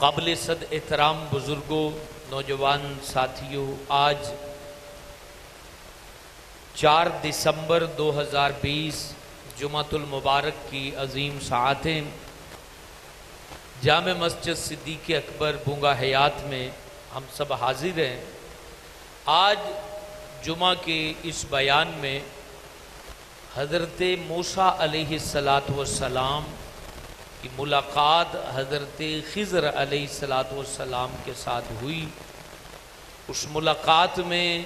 काबिल सद एहतराम बुज़ुर्गों, नौजवान साथियों, आज 4 दिसंबर 2020 जुमातुल मुबारक की अजीम सआतें। जाम मस्जिद सिद्दीक अकबर बूँगा हयात में हम सब हाजिर हैं। आज जुमा के इस बयान में हज़रत मूसा अलैहिस्सलात वस्सलाम की मुलाकात हज़रत खिज़र वस्सलाम के साथ हुई। उस मुलाकात में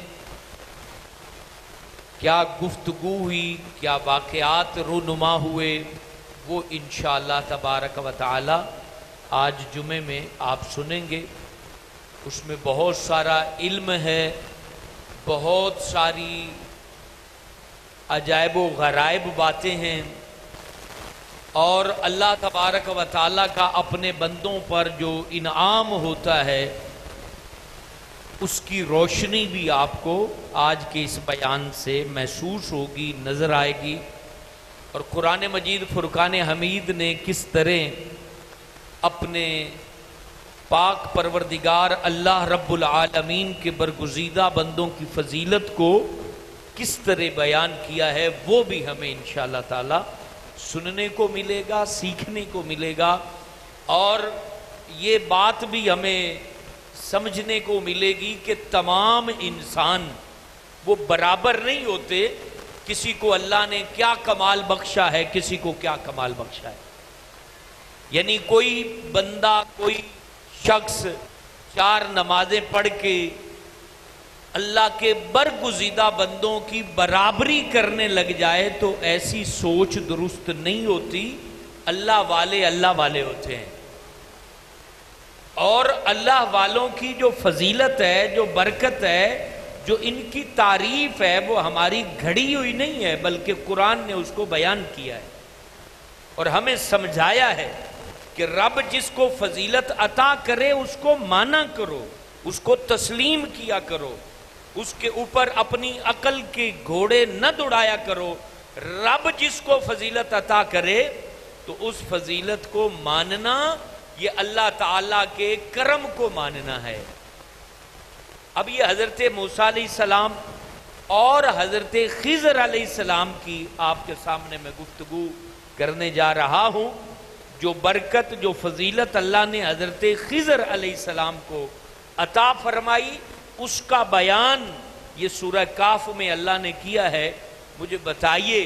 क्या गुफ्तगु हुई, क्या वाक़ात रूनुमा हुए, वो इन तबारक व आज जुमे में आप सुनेंगे। उसमें बहुत सारा इल्म है, बहुत सारी अजायब व गरायब बातें हैं। और अल्लाह तबारक व ताली का अपने बंदों पर जो इनाम होता है, उसकी रोशनी भी आपको आज के इस बयान से महसूस होगी, नज़र आएगी। और कुरान मजीद फुरकान हमीद ने किस तरह अपने पाक परवरदिगार अल्लाह रब्बुल के बरगुजीदा बंदों की फजीलत को किस तरह बयान किया है, वो भी हमें इन ताला सुनने को मिलेगा, सीखने को मिलेगा। और ये बात भी हमें समझने को मिलेगी कि तमाम इंसान वो बराबर नहीं होते, किसी को अल्लाह ने क्या कमाल बख्शा है, किसी को क्या कमाल बख्शा है। यानी कोई बंदा, कोई शख्स चार नमाजें पढ़ के अल्लाह के बरगुजीदा बंदों की बराबरी करने लग जाए तो ऐसी सोच दुरुस्त नहीं होती। अल्लाह वाले अल्लाह वाले होते हैं। और अल्लाह वालों की जो फजीलत है, जो बरकत है, जो इनकी तारीफ़ है, वो हमारी घड़ी हुई नहीं है, बल्कि कुरान ने उसको बयान किया है। और हमें समझाया है कि रब जिसको फजीलत अता करे, उसको माना करो, उसको तस्लीम किया करो। उसके ऊपर अपनी अकल के घोड़े न दौड़ाया करो। रब जिसको फजीलत अता करे तो उस फजीलत को मानना, ये अल्लाह ताला के करम को मानना है। अब ये हज़रत मूसा सलाम और हज़रत खिजर सलाम की आपके सामने मैं गुफ्तगु करने जा रहा हूँ। जो बरकत, जो फजीलत अल्लाह ने हज़रत खिजर सलाम को अता फरमाई उसका बयान ये सूरह काफ में अल्लाह ने किया है, मुझे बताइए।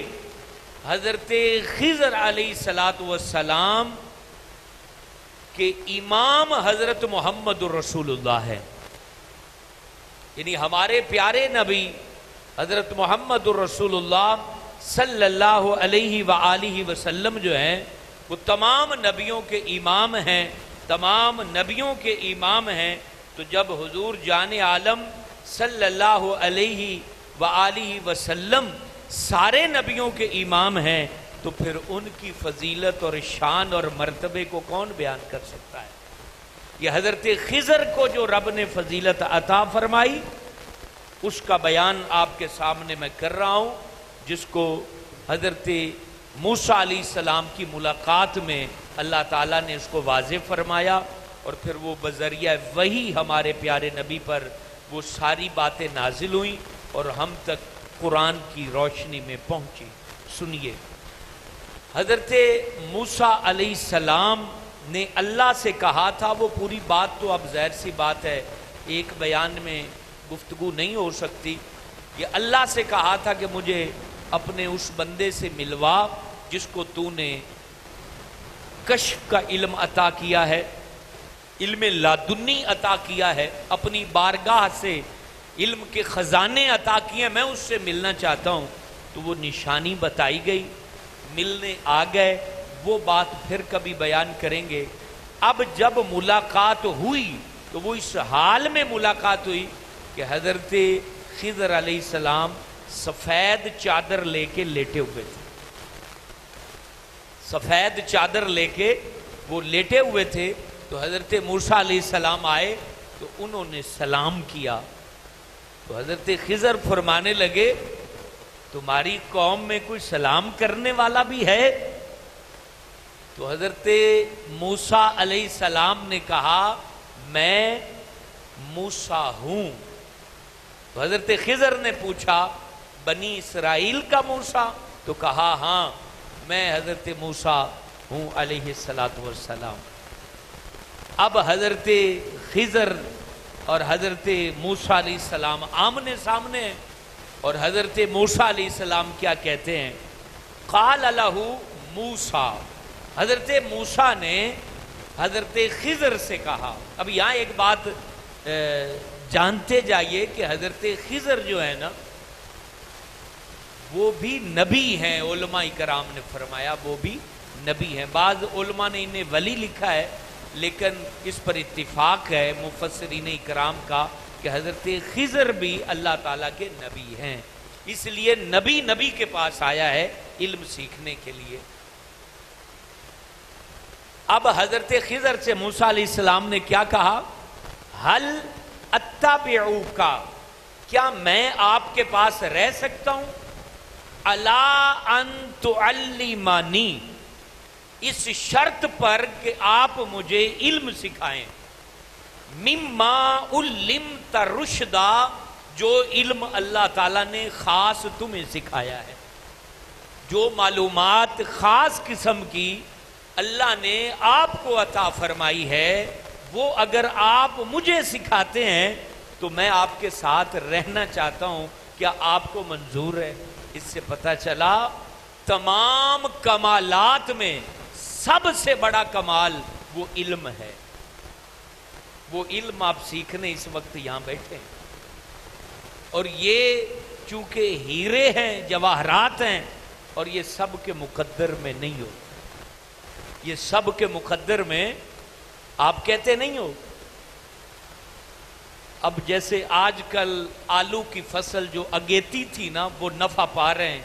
हज़रत खिजर सलात वसलाम के इमाम हज़रत मोहम्मद रसूलुल्लाह है। यानी हमारे प्यारे नबी हज़रत मोहम्मद रसूलुल्लाह सल्लल्लाहु अलैहि व वसल्लम जो हैं, वो तमाम नबियों के इमाम हैं, तमाम नबियों के इमाम हैं तो जब हुजूर जान आलम सल्लल्लाहु अलैहि व आलिहि वसल्लम सारे नबियों के इमाम हैं तो फिर उनकी फजीलत और शान और मर्तबे को कौन बयान कर सकता है? यह हज़रत खिजर को जो रब ने फजीलत अता फरमाई, उसका बयान आपके सामने मैं कर रहा हूँ, जिसको हज़रत मूसा सलाम की मुलाकात में अल्लाह ताला ने उसको वाज फरमाया। और फिर वो बजरिया वही हमारे प्यारे नबी पर वो सारी बातें नाजिल हुई और हम तक कुरान की रोशनी में पहुँची। सुनिए। हज़रत मूसा सलाम ने अल्लाह से कहा था, वो पूरी बात तो अब जहर सी बात है, एक बयान में गुफ्तगु नहीं हो सकती। ये अल्लाह से कहा था कि मुझे अपने उस बंदे से मिलवा जिसको तूने कश्फ का इल्म अता किया है। इल्म लादुन्नी अता किया है, अपनी बारगाह से इल्म के ख़जाने अता किए, मैं उससे मिलना चाहता हूँ। तो वो निशानी बताई गई, मिलने आ गए, वो बात फिर कभी बयान करेंगे। अब जब मुलाकात हुई तो वो इस हाल में मुलाकात हुई कि हज़रत खिजर सलाम सफ़ेद चादर लेके लेटे हुए थे। सफ़ेद चादर लेके वो लेटे हुए थे तो हज़रत मूसा सलाम आए तो उन्होंने सलाम किया। तो हज़रत खिजर फरमाने लगे, तुम्हारी कौम में कोई सलाम करने वाला भी है? तो हज़रत मूसा सलाम ने कहा, मैं मूसा हूँ। तो हज़रत खिजर ने पूछा, बनी इसराइल का मूसा? तो कहा, हाँ, मैं हज़रत मूसा हूँ सलाम अब हज़रत खिजर और हज़रत मूसा सलाम आमने सामने और हज़रत मूसा सलाम क्या कहते हैं? काल अलहू मूसा। हज़रत मूसा ने हज़रत खिजर से कहा। अब यहाँ एक बात जानते जाइए कि हज़रत खिजर जो है ना, वो भी नबी हैं कराम ने फरमाया, वो भी नबी हैं। ओलमा ने इन्हें वली लिखा है लेकिन इस पर इत्तिफाक है मुफसरीन कराम का कि हज़रत खिजर भी अल्लाह ताला के नबी हैं। इसलिए नबी नबी के पास आया है इल्म सीखने के लिए। अब हज़रत खिजर से मूसा सलाम ने क्या कहा? हल अत्ता का, क्या मैं आपके पास रह सकता हूँ? अला मानी इस शर्त पर कि आप मुझे इल्म सिखाएँ। मिम्मा उल्लिम तरुशदा जो इल्म अल्लाह ताला ने खास तुम्हें सिखाया है। जो मालूम खास किस्म की अल्लाह ने आपको अता फरमाई है, वो अगर आप मुझे सिखाते हैं तो मैं आपके साथ रहना चाहता हूँ। क्या आपको मंजूर है? इससे पता चला, तमाम कमालात में सबसे बड़ा कमाल वो इल्म है। वो इल्म आप सीखने इस वक्त यहाँ बैठे हैं। और ये चूँकि हीरे हैं, जवाहरात हैं, और ये सब के मुकद्दर में नहीं हो। ये सब के मुकद्दर में आप कहते नहीं हो। अब जैसे आजकल आलू की फ़सल जो अगेती थी ना, वो नफा पा रहे हैं।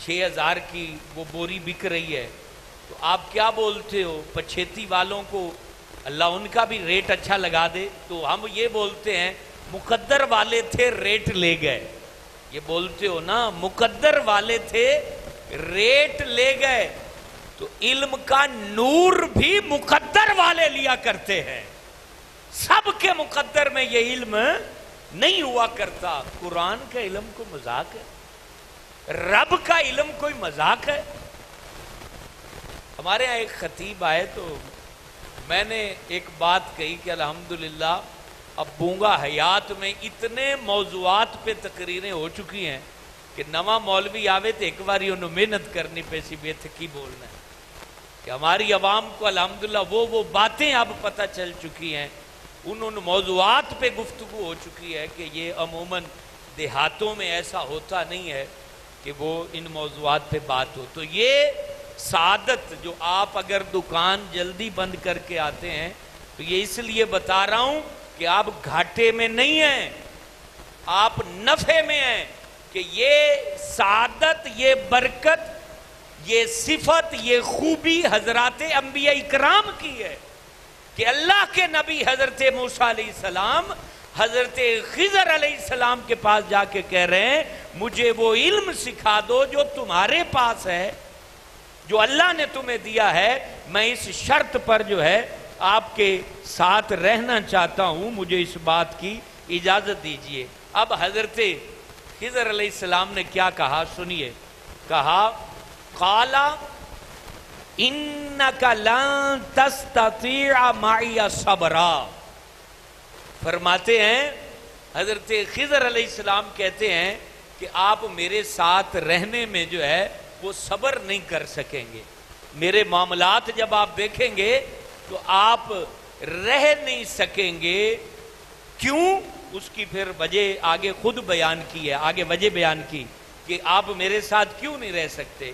छह हज़ार की वो बोरी बिक रही है। तो आप क्या बोलते हो? पछेती वालों को अल्लाह उनका भी रेट अच्छा लगा दे। तो हम ये बोलते हैं, मुकद्दर वाले थे रेट ले गए। ये बोलते हो ना, मुकद्दर वाले थे रेट ले गए। तो इल्म का नूर भी मुकद्दर वाले लिया करते हैं। सबके मुकद्दर में ये इल्म नहीं हुआ करता। कुरान का इल्म को मज़ाक है? रब का इल्म कोई मज़ाक है? हमारे यहाँ एक खतीब आए तो मैंने एक बात कही कि अल्हम्दुलिल्लाह, अब बूँगा हयात में इतने मौजूद पे तकरीरें हो चुकी हैं कि नवा मौलवी आवे तो एक बार उन्होंने मेहनत करनी पैसी बेथकी बोलना है। कि हमारी आवाम को अलहमदुल्ला वो वो बातें अब पता चल चुकी हैं। उन उन मौजूद पे गुफ्तु हो चुकी है कि ये अमूमन देहातों में ऐसा होता नहीं है कि वो इन मौजूद पे बात हो। तो ये सादत जो आप अगर दुकान जल्दी बंद करके आते हैं तो ये इसलिए बता रहा हूँ कि आप घाटे में नहीं हैं। आप नफे में हैं कि ये सादत, ये बरकत, ये सिफत, ये खूबी हज़रत अंबिया इकराम की है कि अल्लाह के नबी हज़रत मूसा सलाम, हज़रत खिजर सलाम के पास जाके कह रहे हैं, मुझे वो इल्म सिखा दो जो तुम्हारे पास है। जो अल्लाह ने तुम्हें दिया है, मैं इस शर्त पर जो है आपके साथ रहना चाहता हूँ। मुझे इस बात की इजाज़त दीजिए। अब हज़रत खिजर सलाम ने क्या कहा? सुनिए। कहा, काला इन माया सबरा। फरमाते हैं, हज़रत खिजर अलैहिस्सलाम कहते हैं कि आप मेरे साथ रहने में जो है वो सबर नहीं कर सकेंगे। मेरे मामलात जब आप देखेंगे तो आप रह नहीं सकेंगे। क्यों? उसकी फिर वजह आगे खुद बयान की है, आगे वजह बयान की कि आप मेरे साथ क्यों नहीं रह सकते?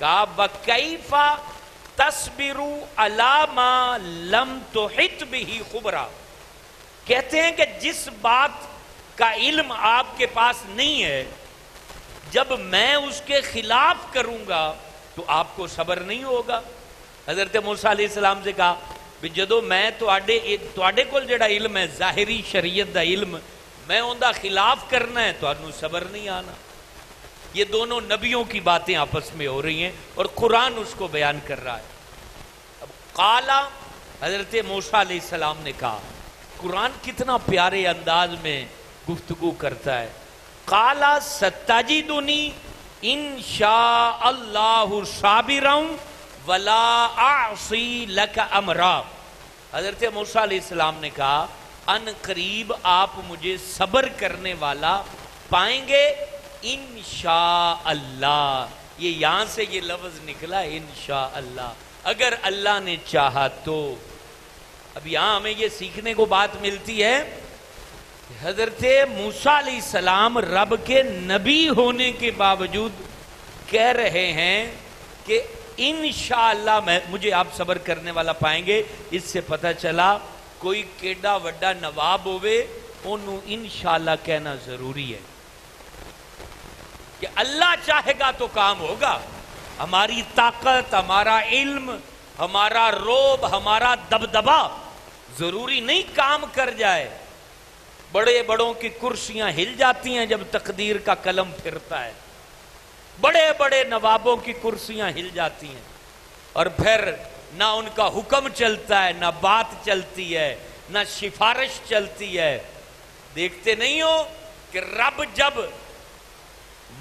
कहा, बकैफा तस्बिरु अलामा लम तो हित भी खुबरा। कहते हैं कि जिस बात का इल्म आपके पास नहीं है जब मैं उसके खिलाफ करूँगा तो आपको सबर नहीं होगा। हज़रत मूसा सलाम से कहा जो मैं थोड़े थोड़े को जड़ा इल्म है, जाहिरी शरीयत का इल्म, मैं उनका खिलाफ करना है तो सबर नहीं आना। ये दोनों नबियों की बातें आपस में हो रही हैं और कुरान उसको बयान कर रहा है। अब काला हज़रत मूसा सलाम ने कहा, कुरान कितना प्यारे अंदाज में गुफ्तगु करता है। काला सत्ताजी दुनी इन शाह वला लक अमरा। हज़रत ने कहा, अन करीब आप मुझे सबर करने वाला पाएँगे इन अल्लाह ये यहाँ से ये लफ्ज निकला इन अल्लाह अगर अल्लाह ने चाहा तो। अब यहाँ हमें ये सीखने को बात मिलती है हज़रत मूसा सलाम रब के नबी होने के बावजूद कह रहे हैं कि इन मैं, मुझे आप सबर करने वाला पाएँगे। इससे पता चला, कोई केडा वड्डा नवाब होवे ओनू इनशाला कहना ज़रूरी है। कि अल्लाह चाहेगा तो काम होगा। हमारी ताकत, हमारा इल्म, हमारा रोब, हमारा दबदबा, ज़रूरी नहीं काम कर जाए। बड़े बड़ों की कुर्सियाँ हिल जाती हैं जब तकदीर का कलम फिरता है। बड़े बड़े नवाबों की कुर्सियाँ हिल जाती हैं। और फिर ना उनका हुक्म चलता है, ना बात चलती है, ना सिफारिश चलती है। देखते नहीं हो कि रब जब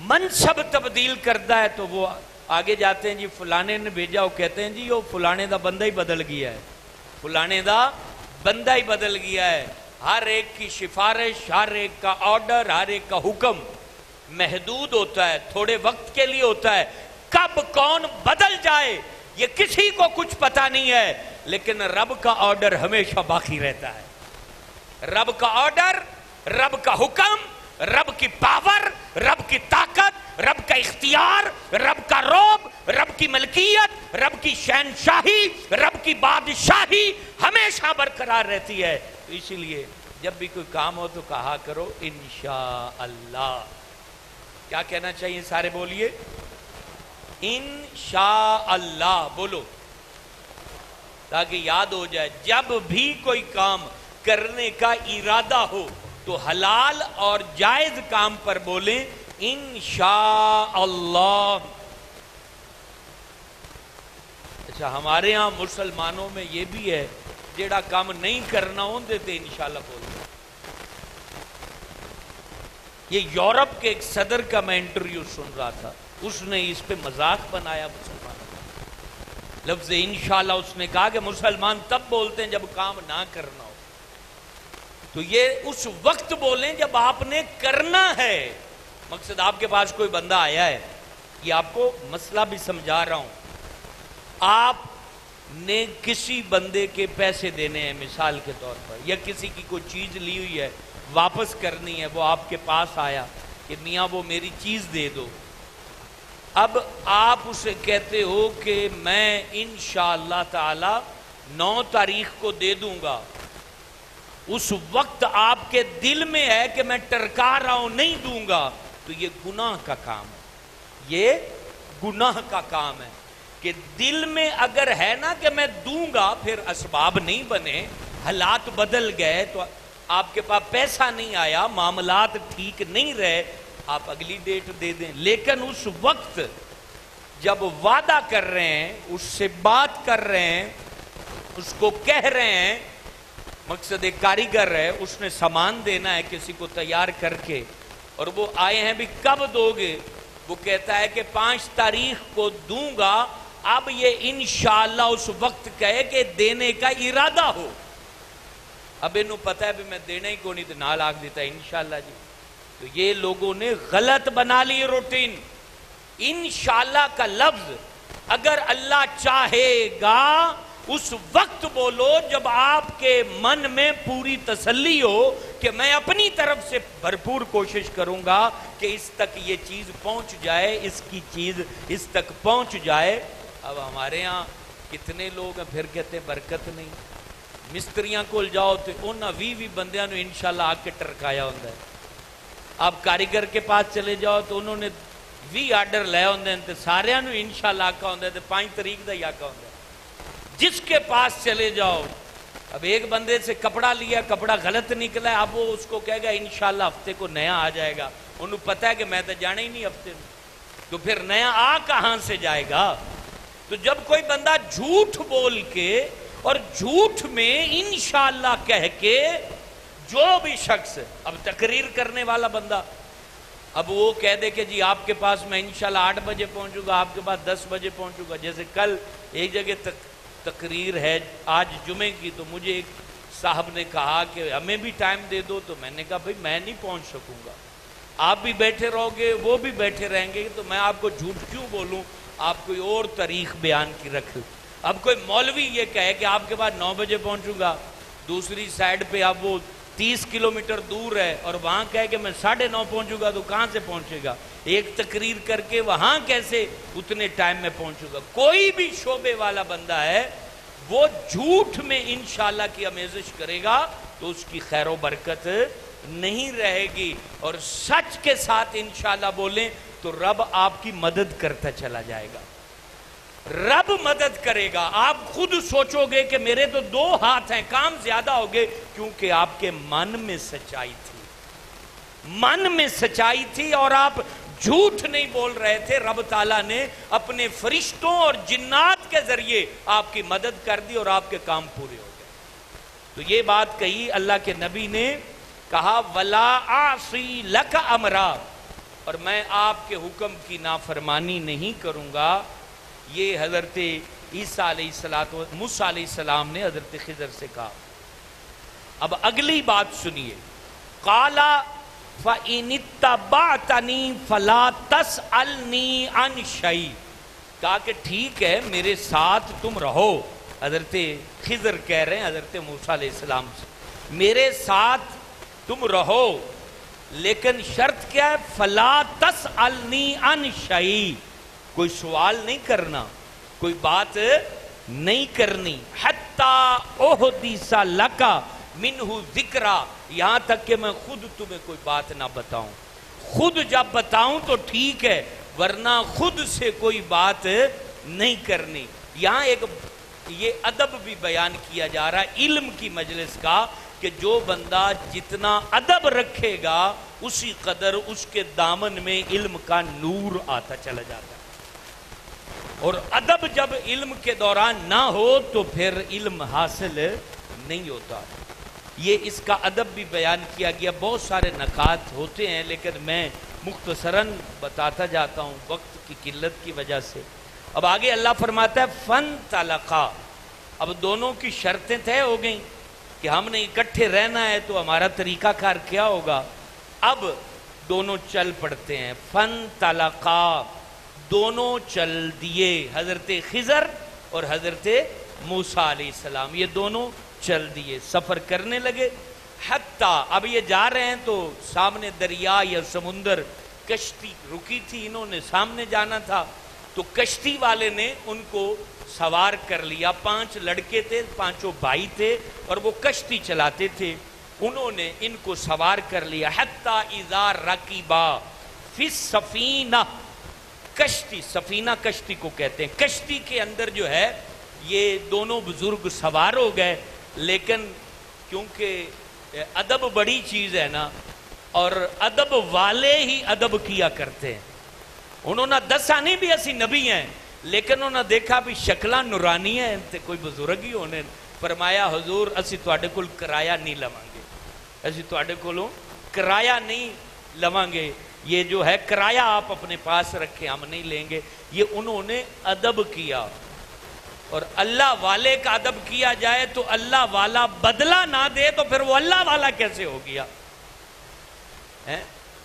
मनसब तब्दील करता है तो वो आगे जाते हैं, जी, फलाने ने भेजा। वो कहते हैं, जी, वो फलाने का बंदा ही बदल गया है। फलाने का बंदा ही बदल गया है। हर एक की सिफारिश, हर एक का ऑर्डर हर एक का हुक्म महदूद होता है, थोड़े वक्त के लिए होता है। कब कौन बदल जाए, ये किसी को कुछ पता नहीं है, लेकिन रब का ऑर्डर हमेशा बाकी रहता है। रब का ऑर्डर रब का हुक्म, रब की पावर रब की ताकत, रब का इख्तियार, रब का रोब, रब की मलकियत, रब की शहनशाही, रब की बादशाही हमेशा बरकरार रहती है। तो इसीलिए जब भी कोई काम हो तो कहा करो इनशा अल्लाह क्या कहना चाहिए सारे बोलिए? इन अल्लाह बोलो। ताकि याद हो जाए, जब भी कोई काम करने का इरादा हो तो हलाल और जायज़ काम पर बोले इन अल्लाह अच्छा हमारे यहाँ मुसलमानों में यह भी है जेड़ा काम नहीं करना होते थे इंशाल्लाह बोलते ये यूरोप के एक सदर का मैं इंटरव्यू सुन रहा था। उसने इस पे मज़ाक बनाया मुसलमान लफ्ज इंशाला उसने कहा कि मुसलमान तब बोलते हैं जब काम ना करना हो। तो ये उस वक्त बोले जब आपने करना है। मकसद आपके पास कोई बंदा आया है ये आपको मसला भी समझा रहा हूँ। आप ने किसी बंदे के पैसे देने हैं, मिसाल के तौर पर, या किसी की कोई चीज़ ली हुई है, वापस करनी है, वो आपके पास आया कि मियाँ, वो मेरी चीज़ दे दो। अब आप उसे कहते हो कि मैं इन ताला नौ तारीख को दे दूँगा। उस वक्त आपके दिल में है कि मैं टरका रहा हूँ, नहीं दूँगा तो ये गुनाह का काम है। ये गुनाह का काम है। कि दिल में अगर है ना कि मैं दूँगा, फिर असबाब नहीं बने। हालात बदल गए तो आपके पास पैसा नहीं आया, मामलात ठीक नहीं रहे। आप अगली डेट दे दें। लेकिन उस वक्त जब वादा कर रहे हैं, उससे बात कर रहे हैं, उसको कह रहे हैं, मकसद एक कारीगर है, उसने सामान देना है किसी को तैयार करके। और वो आए हैं भी कब दोगे? वो कहता है कि पाँच तारीख को दूँगा अब ये इंशाला उस वक्त कहे कि देने का इरादा हो। अब इन पता है भी मैं देना ही को नहीं तो ना लाख देता इनशाला जी। तो ये लोगों ने गलत बना ली रूटीन। इनशाला का लफ्ज, अगर अल्लाह चाहेगा, उस वक्त बोलो जब आपके मन में पूरी तसल्ली हो कि मैं अपनी तरफ़ से भरपूर कोशिश करूँगा कि इस तक ये चीज़ पहुँच जाए, इसकी चीज़ इस तक पहुँच जाए। अब हमारे यहां कितने लोग हैं फिर कहते बरकत नहीं ਮਿਸਤਰੀਆਂ ਕੋਲ ਜਾਓ ਤੇ ਉਹਨਾਂ 20 20 ਬੰਦਿਆਂ ਨੂੰ ਇਨਸ਼ਾਅੱਲਾ ਆ ਕੇ ਟਰਕਾਇਆ ਹੁੰਦਾ ਹੈ ਆਪ ਕਾਰੀਗਰ ਕੇ ਪਾਸ ਚਲੇ ਜਾਓ तो उन्होंने 20 ਆਰਡਰ ਲੈ ਹੁੰਦੇ ਨੇ ਤੇ ਸਾਰਿਆਂ ਨੂੰ ਇਨਸ਼ਾਅੱਲਾ ਆਕਾ ਹੁੰਦਾ ਤੇ 5 तरीक ਦਾ ਹੀ ਆਕਾ ਹੁੰਦਾ जिसके पास चले जाओ अब एक बंदे से कपड़ा लिया कपड़ा गलत निकला अब वो उसको कहेगा इनशाला हफ्ते को नया आ जाएगा उन्हें पता है कि मैं तो जाना ही नहीं हफ्ते में तो फिर नया आ कहां से जाएगा तो जब कोई बंदा झूठ बोल के और झूठ में इंशाला कह के जो भी शख्स अब तकरीर करने वाला बंदा, अब वो कह दे कि जी आपके पास मैं इंशाल्लाह आठ बजे पहुंचूँगा, आपके पास दस बजे पहुंचूँगा। जैसे कल एक जगह तक, तकरीर है, आज जुमे की तो मुझे एक साहब ने कहा कि हमें भी टाइम दे दो तो मैंने कहा, भाई मैं नहीं पहुँच सकूँगा। आप भी बैठे रहोगे, वो भी बैठे रहेंगे तो मैं आपको झूठ क्यों बोलूँ? आप कोई और तारीख बयान की रख अब कोई मौलवी ये कहे कि आपके पास नौ बजे पहुंचूँगा, दूसरी साइड पे आप वो तीस किलोमीटर दूर है और वहाँ कहे कि मैं साढ़े नौ पहुंचूँगा तो कहाँ से पहुंचेगा? एक तकरीर करके वहाँ कैसे उतने टाइम में पहुंचूँगा? कोई भी शोबे वाला बंदा है, वो झूठ में इंशाला की अमेजिश करेगा तो उसकी खैर बरकत नहीं रहेगी। और सच के साथ इंशाला बोलें तो रब आपकी मदद करता चला जाएगा। रब मदद करेगा। आप खुद सोचोगे कि मेरे तो दो हाथ हैं, काम ज़्यादा हो गए, क्योंकि आपके मन में सच्चाई थी। मन में सच्चाई थी और आप झूठ नहीं बोल रहे थे। रब ताला ने अपने फरिश्तों और जिन्नात के ज़रिए आपकी मदद कर दी और आपके काम पूरे हो गए। तो ये बात कही अल्लाह के नबी ने, कहा, वला आसी लक अमरा। और मैं आपके हुक्म की नाफरमानी नहीं करूँगा। ये हज़रत ईसा सलाम ने हज़रत खिजर से कहा। अब अगली बात सुनिए। काला फ़िनितबातनी फला तस कहा कि ठीक है, मेरे साथ तुम रहो। हज़रत खिजर कह रहे हैं, हज़रत मूसा सलाम से। मेरे साथ तुम रहो। लेकिन शर्त क्या है? फला तस अलनी अन शई कोई सवाल नहीं करना, कोई बात नहीं करनी। हत्ता ओह दीसा लका मिनहू जिक्रा। यहाँ तक कि मैं खुद तुम्हें कोई बात ना बताऊँ। खुद जब बताऊँ तो ठीक है, वरना खुद से कोई बात नहीं करनी। यहाँ एक, ये अदब भी बयान किया जा रहा है, इल्म की मजलिस का कि जो बंदा जितना अदब रखेगा, उसी कदर उसके दामन में इल्म का नूर आता चला जाता है। और अदब जब इल्म के दौरान ना हो तो फिर इल्म हासिल नहीं होता। ये इसका अदब भी बयान किया गया। बहुत सारे नकात होते हैं, लेकिन मैं मुख्तसरन बताता जाता हूँ वक्त की किल्लत की वजह से। अब आगे अल्लाह फरमाता है, फन तलका। अब दोनों की शर्तें तय हो गई। कि हमने इकट्ठे रहना है तो हमारा तरीकाकार क्या होगा? अब दोनों चल पड़ते हैं। फन तलका, दोनों चल दिए, हज़रत खिजर और हज़रत मूसा सलाम। ये दोनों चल दिए, सफ़र करने लगे। हत्ता, अब ये जा रहे हैं तो सामने दरिया या समुंदर, कश्ती रुकी थी इन्होंने, सामने जाना था। तो कश्ती वाले ने उनको सवार कर लिया। पाँच लड़के थे, पाँचों भाई थे और वो कश्ती चलाते थे। उन्होंने इनको सवार कर लिया। हत्ता इजार रकीबा फिस सफीना। कश्ती सफीना कश्ती को कहते हैं। कश्ती के अंदर जो है, ये दोनों बुज़ुर्ग सवार हो गए। लेकिन क्योंकि अदब बड़ी चीज़ है ना, और अदब वाले ही अदब किया करते हैं। उन्होंने दसा नहीं भी असि नबी हैं। लेकिन उन्होंने देखा भी शक्ल नुरानी है तो कोई बुज़ुर्ग ही होने फरमाया, हजूर, असि थोड़े को किराया नहीं लवेंगे। असि थोड़े को किराया नहीं लवेंगे। ये जो है, किराया आप अपने पास रखें, हम नहीं लेंगे। ये उन्होंने अदब किया। और अल्लाह वाले का अदब किया जाए तो अल्लाह वाला बदला ना दे तो फिर वो अल्लाह वाला कैसे हो गया?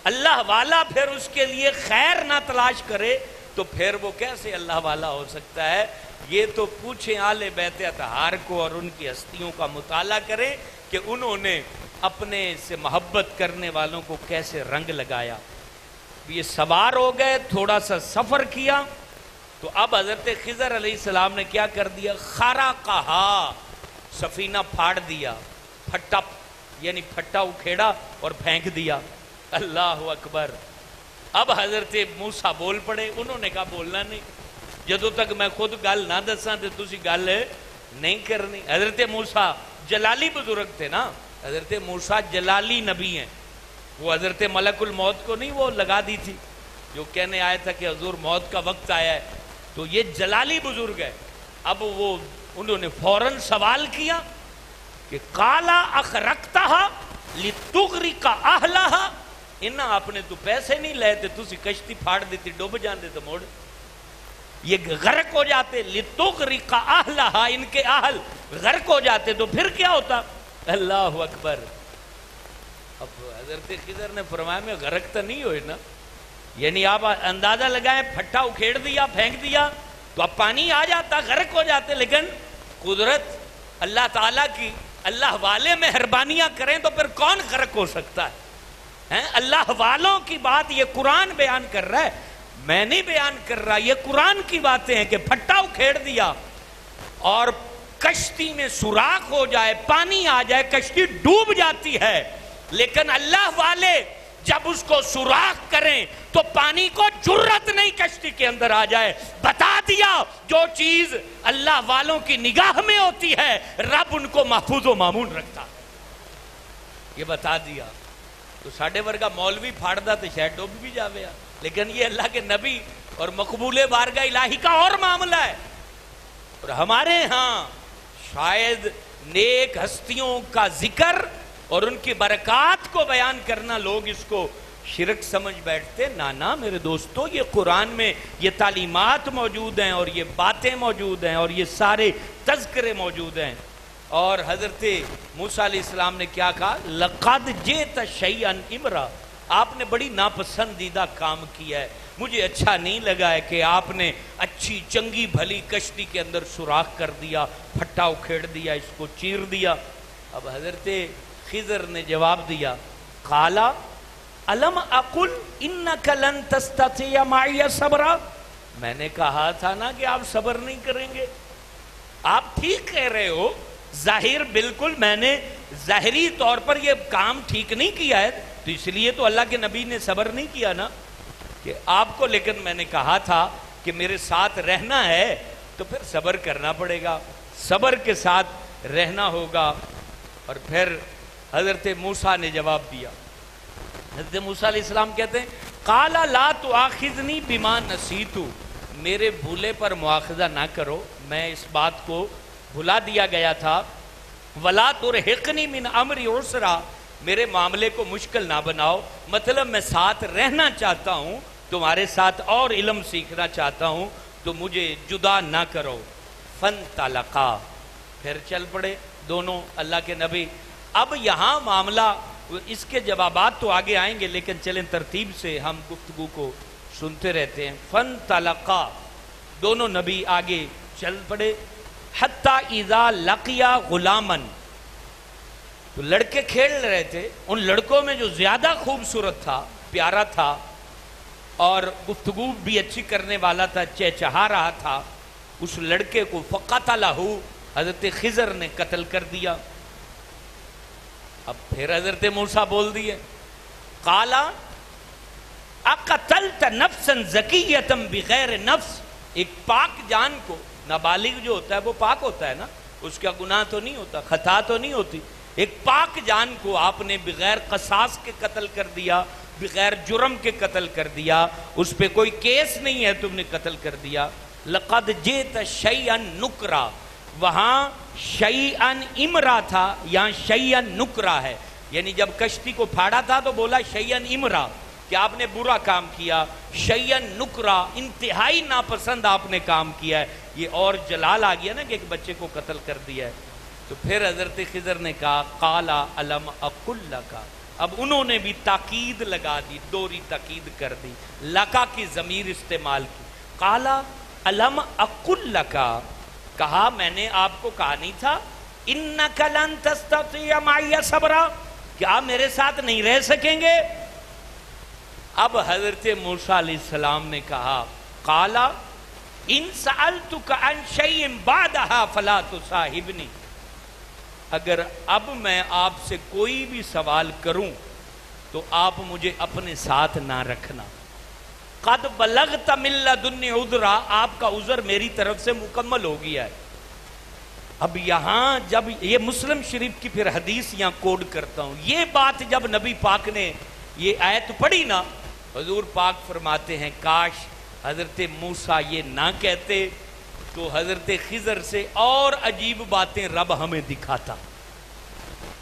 अल्लाह वाला फिर उसके लिए खैर ना तलाश करे तो फिर वो कैसे अल्लाह वाला हो सकता है? ये तो पूछे आले बहते अतहार को और उनकी हस्तियों का मुताला करें कि उन्होंने अपने से मोहब्बत करने वालों को कैसे रंग लगाया। ये सवार हो गए, थोड़ा सा सफ़र किया तो अब हज़रत खिजर सलाम ने क्या कर दिया? खारा कहा, सफीना फाड़ दिया फट्टा यानी फट्टा उखेड़ा और फेंक दिया। अल्लाह अकबर। अब हज़रत मूसा बोल पड़े, उन्होंने कहा, बोलना नहीं। जो तक मैं खुद गल ना दसा तो तुम गल नहीं करनी। हज़रत मूसा जलाली बुज़ुर्ग थे ना? हज़रत मूसा जलाली नबी हैं। वो हज़रत मलकुल मौत को नहीं, वो लगा दी थी। जो कहने आया था कि हजूर मौत का वक्त आया है तो ये जलाली बुज़ुर्ग है। अब वो, उन्होंने फ़ौरन सवाल किया कि, काला अख रखता लितुगरी का आहला इन्ना आपने तो पैसे नहीं लेते तुम कश्ती फाड़ देती डुब जाते तो मोड़। ये गर्क हो जाते लितुगरी का आहला इनके आहल गर्क हो जाते तो फिर क्या होता? अल्लाह अकबर। अब हज़रत खिदर ने फरमाया, में गर्क तो नहीं हो ना। यानी आप अंदाज़ा लगाए, फट्टा उखेड़ दिया, फेंक दिया तो अब पानी आ जाता, गर्क हो जाते, लेकिन कुदरत अल्लाह ताला की, अल्लाह वाले मेहरबानियाँ करें तो फिर कौन गर्क हो सकता है? हैं? अल्लाह वालों की बात ये कुरान बयान कर रहा है। मैं नहीं बयान कर रहा, ये कुरान की बातें हैं कि फट्टा उखेड़ दिया और कश्ती में सुराख हो जाए, पानी आ जाए, कश्ती डूब जाती है। लेकिन अल्लाह वाले जब उसको सुराख करें तो पानी को जुर्रत नहीं कश्ती के अंदर आ जाए। बता दिया, जो चीज़ अल्लाह वालों की निगाह में होती है, रब उनको महफूज व मामून रखता। ये बता दिया। तो साढ़े वर्गा मौलवी फाड़दा तो शायद डूब भी जावे लेकिन ये अल्लाह के नबी और मकबूले बारगा इलाही का और मामला है। और हमारे यहाँ शायद नेक हस्तियों का ज़िक्र और उनकी बरकत को बयान करना लोग इसको शिरक समझ बैठते ना ना मेरे दोस्तों, ये कुरान में ये तालीमत मौजूद हैं और ये बातें मौजूद हैं और ये सारे तस्करे मौजूद हैं। और हज़रत मूसा इस्लाम ने क्या कहा? लकद जे तयन इमरा। आपने बड़ी नापसंदीदा काम किया है। मुझे अच्छा नहीं लगा है कि आपने अच्छी, चंगी, भली कश्ती के अंदर सुराख कर दिया, फट्टा उखेड़ दिया, इसको चीर दिया। अब हज़रत खिजर ने जवाब दिया, काला, अलम अकुल इन कलन तस्तिया सबरा। मैंने कहा था ना कि आप सबर नहीं करेंगे। आप ठीक कह रहे हो ज़ाहिर बिल्कुल मैंने जाहरी तौर पर यह काम ठीक नहीं किया है तो इसलिए तो अल्लाह के नबी ने सबर नहीं किया ना। कि आपको, लेकिन मैंने कहा था कि मेरे साथ रहना है तो फिर सबर करना पड़ेगा। सबर के साथ रहना होगा। और फिर हज़रत मूसा ने जवाब दिया। हज़रत मूसा इस्लाम कहते हैं, काला ला तो आखिजनी बीमान नसीतू। मेरे भूले पर मुआवजा ना करो, मैं इस बात को भुला दिया गया था। वला तुर हिकनी मिन अमर ओसरा मेरे मामले को मुश्किल ना बनाओ। मतलब मैं साथ रहना चाहता हूँ, तुम्हारे साथ और इलम सीखना चाहता हूँ तो मुझे जुदा ना करो। फन तलका। फिर चल पड़े दोनों अल्लाह के नबी। अब यहाँ मामला, इसके जवाब तो आगे आएँगे, लेकिन चलें तरतीब से हम गुफ्तु को सुनते रहते हैं। फन तलका। दोनों नबी आगे चल पड़े। हत्ता ईजा लकिया गुलामन। तो लड़के खेल रहे थे, उन लड़कों में जो ज़्यादा खूबसूरत था, प्यारा था, और गुफ्तगु भी अच्छी करने वाला था, चहचहा रहा था, उस लड़के को फ़क़त लहू हज़रत खिजर ने कत्ल कर दिया। अब फिर हज़रत मूसा बोल दिए, काला अकतल नफ्सन जकीयतम बगैर नफ्स, एक पाक जान को नाबालिग जो होता है, वो पाक होता है ना? उसका गुनाह तो नहीं होता, खता तो नहीं होती। एक पाक जान को आपने बगैर कसास के कत्ल कर दिया, बगैर जुर्म के कत्ल कर दिया, उस पर कोई केस नहीं है, तुमने कत्ल कर दिया। लकद जे तयन नुकरा। वहाँ शई अन इमरा था, यहाँ शैयन नुकरा है। यानी जब कश्ती को फाड़ा था तो बोला शैयन इमरा। कि आपने बुरा काम किया। शैयन नुकरा, इंतहाई नापसंद आपने काम किया है। ये और जलाल आ गया ना कि एक बच्चे को कत्ल कर दिया है। तो फिर हज़रत खिजर ने कहा, काला अलम अकुल्ला का अब उन्होंने भी ताकीद लगा दी दोरी ताकीद कर दी, लका की जमीर इस्तेमाल की। काला अलम अकुल्ला का कहा, मैंने आपको कहा नहीं था इन कलन सबरा। क्या मेरे साथ नहीं रह सकेंगे? अब हज़रत मूसा सलाम ने कहा, काला इन साल तु बादहा फला तो साहिबनी। अगर अब मैं आपसे कोई भी सवाल करूँ तो आप मुझे अपने साथ ना रखना। कद बलग तमिल्ला दुन्नी उजरा आपका उजर मेरी तरफ़ से मुकम्मल हो गया है। अब यहाँ जब ये मुस्लिम शरीफ की फिर हदीस यहाँ कोड करता हूँ। ये बात जब नबी पाक ने ये आयत पढ़ी ना, हजूर पाक फरमाते हैं, काश हज़रत मूसा ये ना कहते तो हज़रत खिजर से और अजीब बातें रब हमें दिखाता।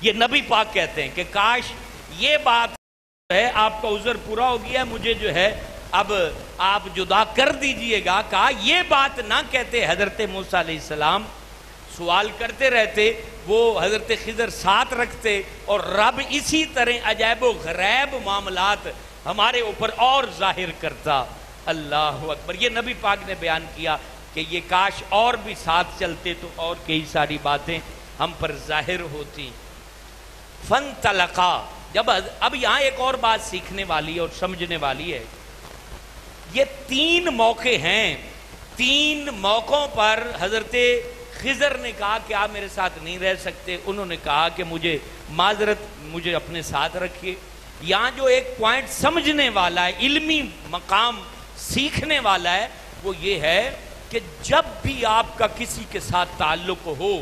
ये नबी पाक कहते हैं कि, काश ये बात है, आपका उजर पूरा हो गया, मुझे जो है, अब आप जुदा कर दीजिएगा। कहा, ये बात ना कहते हज़रत मूसा सवाल करते रहते, वो हज़रत खिजर साथ रखते और रब इसी तरह अजैब गरैब मामलात हमारे ऊपर और ज़ाहिर करता। अल्लाह अकबर। ये नबी पाक ने बयान किया कि ये काश और भी साथ चलते तो और कई सारी बातें हम पर ज़ाहिर होती। फन तलका जब अब यहाँ एक और बात सीखने वाली और समझने वाली है। ये तीन मौके हैं। तीन मौकों पर हज़रत खिजर ने कहा कि आप मेरे साथ नहीं रह सकते? उन्होंने कहा कि मुझे माजरत मुझे अपने साथ रखिए। यहाँ जो एक पॉइंट समझने वाला है, इल्मी मकाम सीखने वाला है, वो ये है कि जब भी आपका किसी के साथ ताल्लुक हो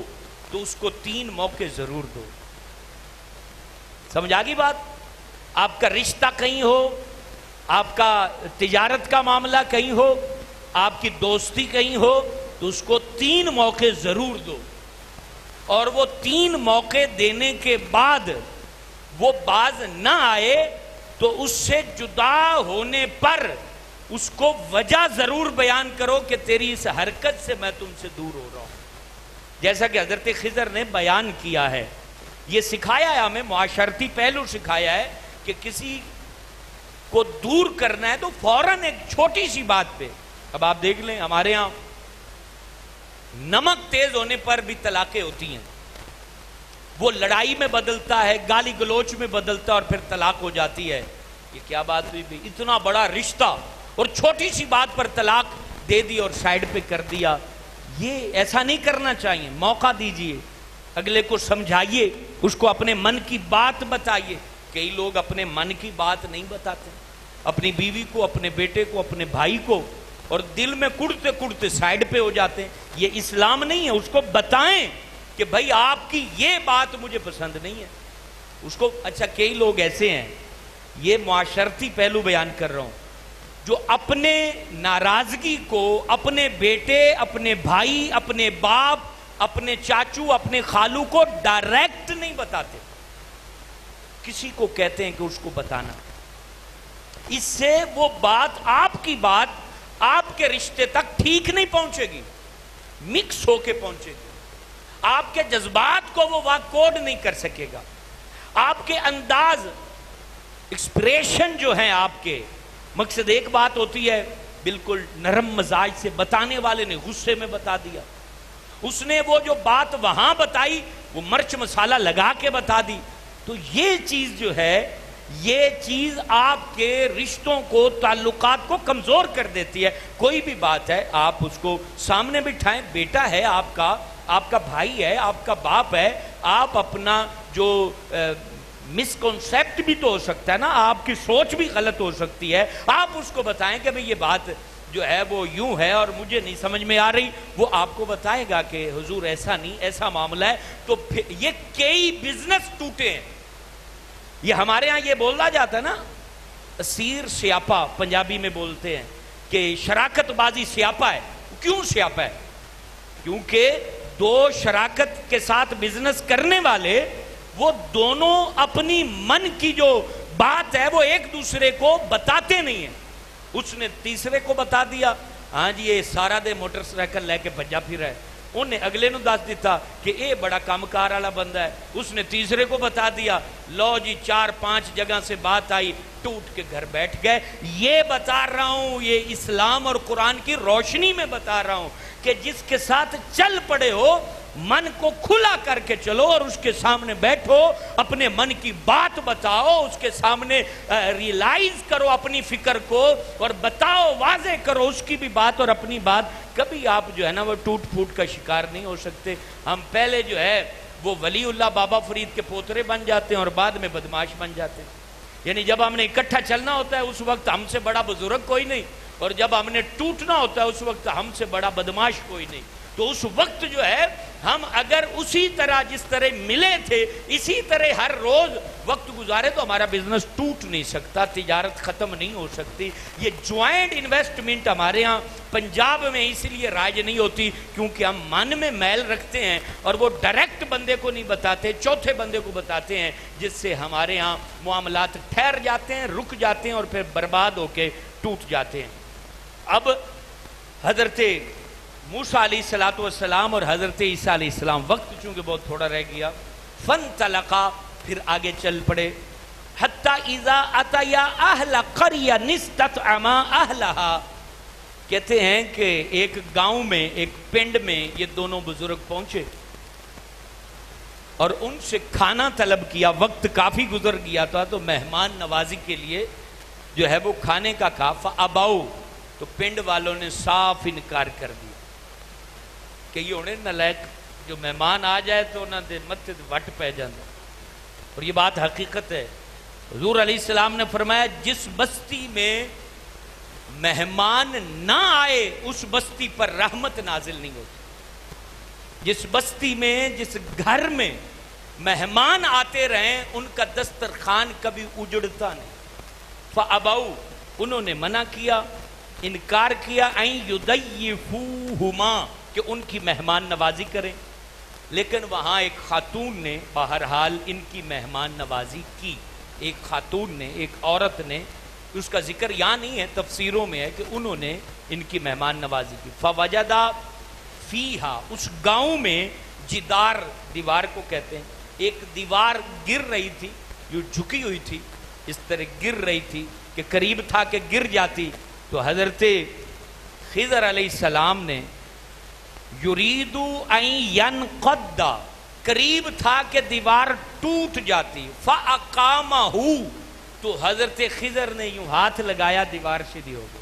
तो उसको तीन मौके ज़रूर दो। समझ आ गई बात? आपका रिश्ता कहीं हो, आपका तिजारत का मामला कहीं हो, आपकी दोस्ती कहीं हो तो उसको तीन मौके ज़रूर दो। और वो तीन मौके देने के बाद वो बाज ना आए तो उससे जुदा होने पर उसको वजह ज़रूर बयान करो कि तेरी इस हरकत से मैं तुमसे दूर हो रहा हूँ। जैसा कि हज़रत खिजर ने बयान किया है, ये सिखाया है हमें, मुआशरती पहलू सिखाया है कि किसी को दूर करना है तो फ़ौरन एक छोटी सी बात पे। अब आप देख लें, हमारे यहाँ नमक तेज होने पर भी तलाकें होती हैं। वो लड़ाई में बदलता है, गाली गलोच में बदलता है और फिर तलाक हो जाती है। ये क्या बात हुई इतना बड़ा रिश्ता और छोटी सी बात पर तलाक दे दी और साइड पे कर दिया। ये ऐसा नहीं करना चाहिए। मौका दीजिए। अगले को समझाइए। उसको अपने मन की बात बताइए। कई लोग अपने मन की बात नहीं बताते। अपनी बीवी को, अपने बेटे को, अपने भाई को और दिल में कुड़ते कुड़ते साइड पे हो जाते हैं। ये इस्लाम नहीं है। उसको बताएँ कि भाई आपकी ये बात मुझे पसंद नहीं है। उसको अच्छा कई लोग ऐसे हैं। ये मुआशरती पहलू बयान कर रहा हूँ। जो अपने नाराज़गी को, अपने बेटे, अपने भाई, अपने बाप, अपने चाचू, अपने खालू को डायरेक्ट नहीं बताते। किसी को कहते हैं कि उसको बताना। इससे वो बात, आपकी बात, आपके रिश्ते तक ठीक नहीं पहुंचेगी। मिक्स होके पहुंचेगी। आपके जज्बात को वो वह कोड नहीं कर सकेगा। आपके अंदाज एक्सप्रेशन जो है आपके मकसद एक बात होती है, बिल्कुल नरम मजाज से बताने वाले ने गुस्से में बता दिया। उसने वो जो बात वहाँ बताई, वो मर्च मसाला लगा के बता दी। तो ये चीज़ जो है, ये चीज़ आपके रिश्तों को, ताल्लुकात को कमज़ोर कर देती है। कोई भी बात है, आप उसको सामने बिठाएँ, बेटा है आपका आपका भाई है, आपका बाप है, आप अपना जो मिसकॉन्सेप्ट भी तो हो सकता है ना, आपकी सोच भी गलत हो सकती है। आप उसको बताएँ कि भाई ये बात जो है वो यूँ है और मुझे नहीं समझ में आ रही। वो आपको बताएगा कि हुजूर, ऐसा नहीं, ऐसा मामला है। तो ये कई बिज़नेस टूटे हैं। ये हमारे यहाँ ये बोला जाता है ना सीर सियापा, पंजाबी में बोलते हैं कि शराकतबाजी सियापा है। क्यों सियापा है? क्योंकि दो शराकत के साथ बिज़नेस करने वाले वो दोनों अपनी मन की जो बात है, वो एक दूसरे को बताते नहीं है। उसने तीसरे को बता दिया हाँ जी, ये सारा दे मोटरसाइकिल लेके भजा फिर है उन्हें अगले नु दस दिता कि ये बड़ा कामकार वाला बंदा है। उसने तीसरे को बता दिया, लो जी, चार पाँच जगह से बात आई, टूट के घर बैठ गए। ये बता रहा हूँ, ये इस्लाम और कुरान की रोशनी में बता रहा हूँ कि जिसके साथ चल पड़े हो मन को खुला करके चलो और उसके सामने बैठो, अपने मन की बात बताओ, उसके सामने रियलाइज़ करो अपनी फ़िक्र को और बताओ, वाजे करो उसकी भी बात और अपनी बात। कभी आप जो है ना वो टूट फूट का शिकार नहीं हो सकते। हम पहले जो है वो वलीउल्लाह बाबा फरीद के पोतरे बन जाते हैं और बाद में बदमाश बन जाते हैं। यानी जब हमने इकट्ठा चलना होता है, उस वक्त हमसे बड़ा बुज़ुर्ग कोई नहीं। और जब हमने टूटना होता है, उस वक्त हमसे बड़ा बदमाश कोई नहीं। तो उस वक्त जो है, हम अगर उसी तरह जिस तरह मिले थे, इसी तरह हर रोज वक्त गुजारे तो हमारा बिज़नेस टूट नहीं सकता, तिजारत खत्म नहीं हो सकती। ये ज्वाइंट इन्वेस्टमेंट हमारे यहाँ पंजाब में इसलिए राज नहीं होती, क्योंकि हम मन में मैल रखते हैं और वो डायरेक्ट बंदे को नहीं बताते, चौथे बंदे को बताते हैं, जिससे हमारे यहाँ मामलात ठहर जाते हैं, रुक जाते हैं और फिर बर्बाद होके टूट जाते हैं। अब हज़रत मूसा सलाम और हज़रत ईसा सलाम, वक्त चूँकि बहुत थोड़ा रह गया, फन तलका, फिर आगे चल पड़े। हत्ता इजा अतया निस्तत अमा कहते हैं कि एक गाँव में, एक पिंड में ये दोनों बुज़ुर्ग पहुँचे और उनसे खाना तलब किया। वक्त काफ़ी गुजर गया था तो मेहमान नवाजी के लिए जो है वो खाने का काफा अबाऊ तो पिंड वालों ने साफ़ इनकार कर दिया। ये होने नलायक, जो मेहमान आ जाए तो उन्होंने मत वट पै जाता और ये बात हकीकत है। हजूर सलाम ने फरमाया, जिस बस्ती में मेहमान ना आए, उस बस्ती पर रहमत नाजिल नहीं होती। जिस बस्ती में, जिस घर में मेहमान आते रहे, उनका दस्तरखान कभी उजड़ता नहीं। फ़ाबाऊ उन्होंने मना किया, इनकार किया आई युदयफूहुमा कि उनकी मेहमान नवाजी करें। लेकिन वहाँ एक खातून ने, बहरहाल इनकी मेहमान नवाजी की। एक खातून ने, एक औरत ने, उसका ज़िक्र यहाँ नहीं है, तफसीरों में है कि उन्होंने इनकी मेहमान नवाजी की। फवजदा फीहा, उस गाँव में जिदार दीवार को कहते हैं। एक दीवार गिर रही थी जो झुकी हुई थी, इस तरह गिर रही थी कि करीब था कि गिर जाती। तो हज़रत खिजर सलाम ने युरीदू यन कद्दा करीब था कि दीवार टूट जाती। फ़ाकामा हु तो हज़रत खिजर ने यूँ हाथ लगाया, दीवार सीधी हो गई।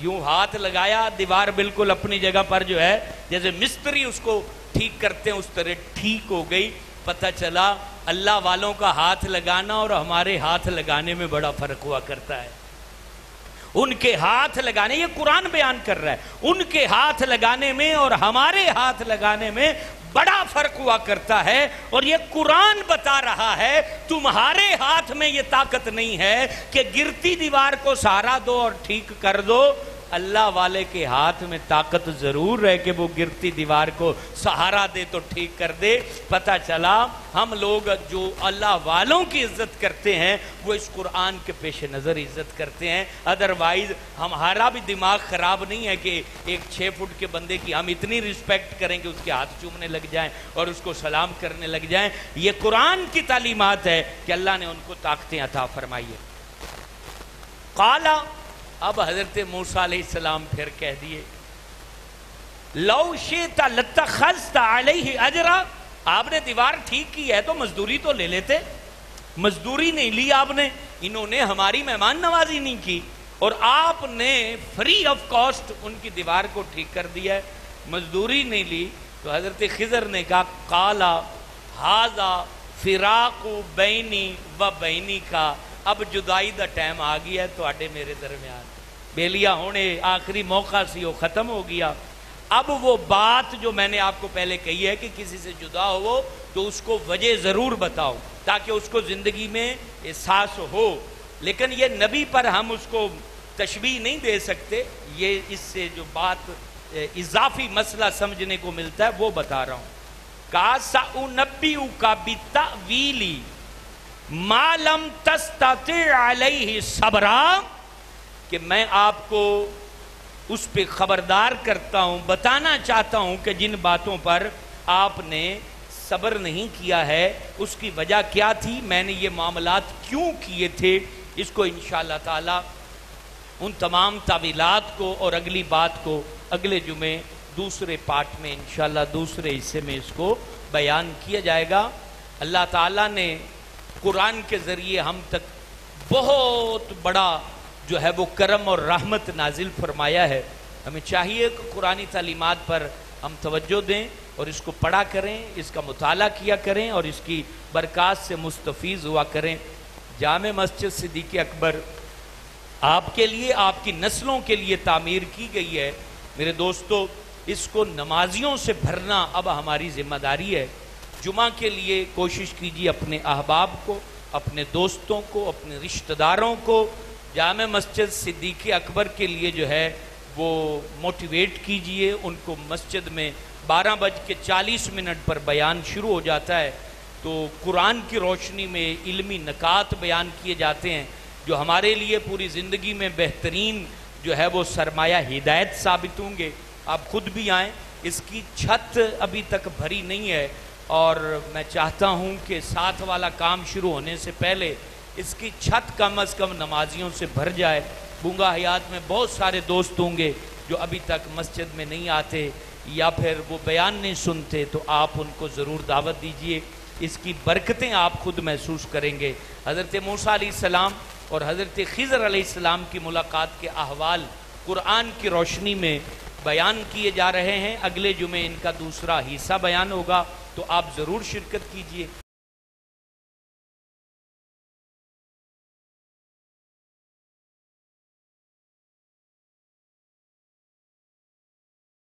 यूँ हाथ लगाया, दीवार बिल्कुल अपनी जगह पर जो है, जैसे मिस्त्री उसको ठीक करते हैं, उस तरह ठीक हो गई। पता चला, अल्लाह वालों का हाथ लगाना और हमारे हाथ लगाने में बड़ा फ़र्क हुआ करता है। उनके हाथ लगाने, ये कुरान बयान कर रहा है, उनके हाथ लगाने में और हमारे हाथ लगाने में बड़ा फ़र्क हुआ करता है और ये कुरान बता रहा है, तुम्हारे हाथ में ये ताकत नहीं है कि गिरती दीवार को सहारा दो और ठीक कर दो। अल्लाह वाले के हाथ में ताकत ज़रूर है कि वो गिरती दीवार को सहारा दे तो ठीक कर दे। पता चला, हम लोग जो अल्लाह वालों की इज़्ज़त करते हैं, वो इस कुरान के पेश नज़र इज़्ज़त करते हैं। अदरवाइज़ हमारा भी दिमाग ख़राब नहीं है कि एक छः फुट के बंदे की हम इतनी रिस्पेक्ट करें कि उसके हाथ चूमने लग जाएँ और उसको सलाम करने लग जाएँ। ये कुरान की तालीमत है कि अल्लाह ने उनको ताकतें अता फरमाई है। काला अब हज़रत मूसा सलाम फिर कह दिए लव शेता लत्ता ही अजरा। आपने दीवार ठीक की है तो मजदूरी तो ले लेते। मजदूरी नहीं ली आपने, इन्होंने हमारी मेहमान नवाजी नहीं की। और आपने फ्री ऑफ़ कॉस्ट उनकी दीवार को ठीक कर दिया मजदूरी नहीं ली तो हज़रत खिजर ने कहा, काला, हाजा, फिराकू बैनी व बैनी का, अब जुदाई का टाइम आ गया है तो मेरे दरमियान। बेलिया होने, आखिरी मौका सी, वो ख़त्म हो गया। अब वो बात जो मैंने आपको पहले कही है कि किसी से जुदा हो तो उसको वजह ज़रूर बताओ, ताकि उसको ज़िंदगी में एहसास हो। लेकिन ये नबी पर हम उसको तशबी नहीं दे सकते, ये इससे जो बात इजाफी मसला समझने को मिलता है, वो बता रहा हूँ। कासा नबी का बिता वीली मालम तस्ता सबरा कि मैं आपको उस पर खबरदार करता हूँ, बताना चाहता हूँ कि जिन बातों पर आपने सब्र नहीं किया है, उसकी वजह क्या थी, मैंने ये मामलात क्यों किए थे, इसको इन ताला उन तमाम तावीलात को और अगली बात को अगले जुमे दूसरे पार्ट में इन दूसरे हिस्से में इसको बयान किया जाएगा। अल्लाह ताला ने कुरान के ज़रिए हम तक बहुत बड़ा जो है वो करम और रहमत नाजिल फरमाया है। हमें चाहिए कि कुरानी तालीमत पर हम तवज्जो दें और इसको पढ़ा करें, इसका मुताला किया करें और इसकी बरक़ात से मुस्तफ़ हुआ करें। जाम मस्जिद सिद्दीक अकबर, आपके लिए, आपकी नस्लों के लिए तामीर की गई है। मेरे दोस्तों, इसको नमाजियों से भरना अब हमारी ज़िम्मेदारी है। जुमा के लिए कोशिश कीजिए अपने अहबाब को, अपने दोस्तों को, अपने रिश्तेदारों को जाम मस्जिद सिद्दीकी अकबर के लिए जो है, वो मोटिवेट कीजिए। उनको मस्जिद में बारह बज के चालीस मिनट पर बयान शुरू हो जाता है। तो कुरान की रोशनी में इल्मी नकात बयान किए जाते हैं, जो हमारे लिए पूरी ज़िंदगी में बेहतरीन जो है, वो सरमाया हिदायत साबित होंगे। आप खुद भी आएँ। इसकी छत अभी तक भरी नहीं है। और मैं चाहता हूँ कि साथ वाला काम शुरू होने से पहले इसकी छत कम अज़ कम नमाजियों से भर जाए। बूँगा हयात में बहुत सारे दोस्त होंगे जो अभी तक मस्जिद में नहीं आते या फिर वो बयान नहीं सुनते तो आप उनको ज़रूर दावत दीजिए। इसकी बरकतें आप खुद महसूस करेंगे। हज़रत मूसा सलाम और हज़रत खज़र सलाम की मुलाकात के अहवाल कुरान की रोशनी में बयान किए जा रहे हैं। अगले जुमे इनका दूसरा हिस्सा बयान होगा तो आप ज़रूर शिरकत कीजिए।